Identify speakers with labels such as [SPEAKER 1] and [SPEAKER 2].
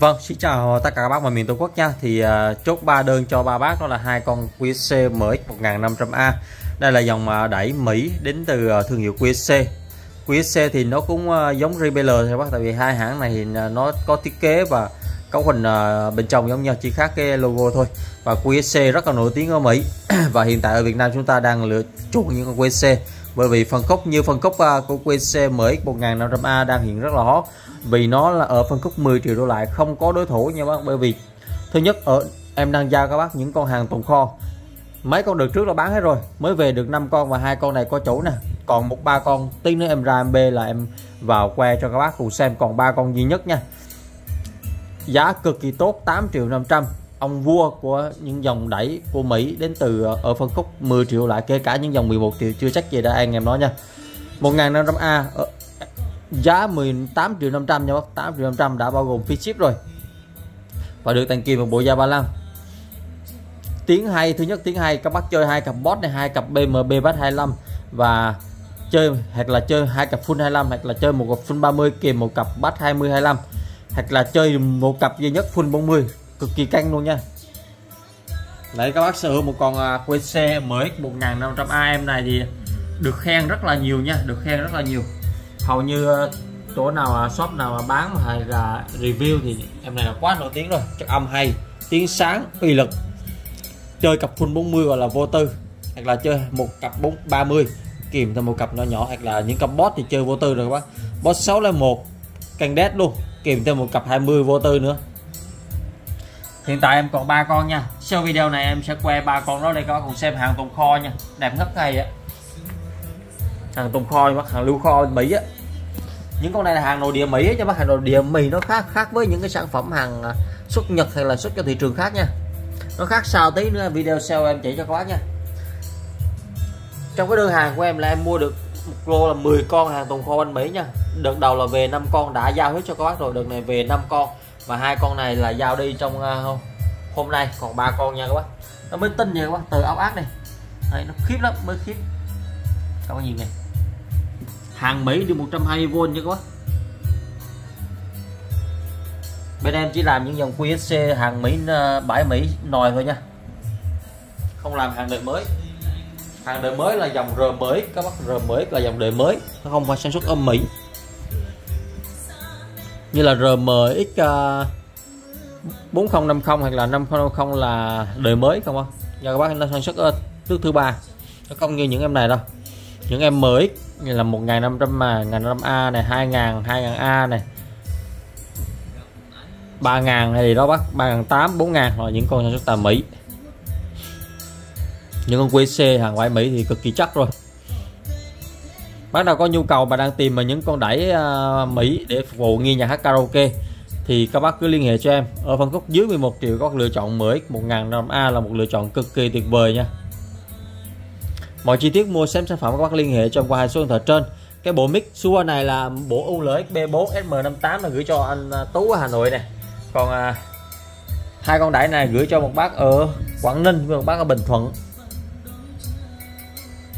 [SPEAKER 1] Vâng, xin chào tất cả các bác và miền Tổ quốc nha. Thì uh, chốt ba đơn cho ba bác đó là hai con QSC MX 1500A. Đây là dòng uh, đẩy Mỹ đến từ uh, thương hiệu QSC. QSC thì nó cũng uh, giống rbl thôi bác, tại vì hai hãng này thì nó có thiết kế và cấu hình uh, bên trong giống nhau, chỉ khác cái logo thôi. Và QSC rất là nổi tiếng ở Mỹ và hiện tại ở Việt Nam chúng ta đang lựa chuộng những con QSC bởi vì phân khúc như phân khúc uh, của QC MX 1500A đang hiện rất là hot. Vì nó là ở phân khúc 10 triệu đô lại không có đối thủ nha bác. Bởi vì thứ nhất ở em đang giao các bác những con hàng tồn kho. Mấy con được trước là bán hết rồi mới về được 5 con và hai con này có chủ nè. Còn một ba con tí nữa em ra em b là em vào que cho các bác cùng xem. Còn ba con duy nhất nha. Giá cực kỳ tốt 8 triệu 500 ông vua của những dòng đẩy của Mỹ đến từ ờ, ở phân khúc 10 triệu lại, kể cả những dòng 11 triệu chưa chắc gì đã, anh em nói nha. 1.500A ờ, giá 18 triệu 500 nha bác 8 triệu 500 đã bao gồm phí ship rồi. Và được tặng kèm một bộ da ba lăng. Tiếng hay, thứ nhất tiếng hay, các bác chơi hai cặp bot này, hai cặp BMB bát 25 và chơi, hoặc là chơi hai cặp full 25 hoặc là chơi một cặp full 30 kèm một cặp bát 20 25 hoặc là chơi một cặp duy nhất full 40 cực kỳ căng luôn nha. Đấy các bác sở hữu một con uh, QC mới 1500 AM này thì được khen rất là nhiều nha được khen rất là nhiều. Hầu như à, chỗ nào à, shop nào mà bán hay là review thì em này là quá nổi tiếng rồi. Chất âm hay tiếng sáng uy lực. Chơi cặp full 40 gọi là vô tư hoặc là chơi một cặp 4 30 kìm thêm một cặp nhỏ nhỏ hoặc là những cặp bot thì chơi vô tư rồi các bác. Bot 6 là một canh đét luôn. Kìm thêm một cặp 20 vô tư nữa hiện tại em còn ba con nha. Sau video này em sẽ que ba con đó đây các bác cùng xem hàng tồn kho nha. Đẹp ngất này á hàng tồn kho bác, hàng lưu kho mỹ á. Những con này là hàng nội địa mỹ cho bác. Hàng nội địa mỹ nó khác khác với những cái sản phẩm hàng à, xuất nhật hay là xuất cho thị trường khác nha. Nó khác sao tí nữa, video sau em chỉ cho các bác nha. Trong cái đơn hàng của em là em mua được một lô là 10 con hàng tồn kho anh Mỹ nha. Đợt đầu là về 5 con đã giao hết cho các bác rồi, đợt này về 5 con và hai con này là giao đi trong uh, hôm nay. Còn ba con nha các bác. Nó mới tinh nha các bác từ áo ác này. Đấy, nó khiếp lắm mới khiếp. Các bác nhìn này. Hàng Mỹ đi 120V nha các bác. Bên em chỉ làm những dòng QSC hàng Mỹ ờ, bãi Mỹ nồi thôi nha. Không làm hàng đời mới. Hàng đời mới là dòng R mới các bác. R mới là dòng đời mới. Nó không phải sản xuất âm Mỹ như là RMX uh, 4050 hoặc là 5050 là đời mới không không do dạ, các bác nó sản xuất nước thứ ba. Nó không như những em này đâu. Những em mới như là 1500 mà 1500A này 2000 2000A này 3000 hay gì đó bác. 3800 4000 là những con sản xuất tại Mỹ. Những con QC hàng ngoại Mỹ thì cực kỳ chắc rồi bác nào có nhu cầu mà đang tìm mà những con đẩy uh, Mỹ để phục vụ nghi nhạc hát karaoke thì các bác cứ liên hệ cho em. Ở phân khúc dưới 11 triệu có lựa chọn MX 1005A là một lựa chọn cực kỳ tuyệt vời nha. Mọi chi tiết mua xem sản phẩm các bác liên hệ cho em qua hai số điện thoại trên. Cái bộ mic xua này là bộ ULX B4 SM58 là gửi cho anh à, Tú ở Hà Nội này còn à, hai con đẩy này gửi cho một bác ở Quảng Ninh với một bác ở Bình Thuận.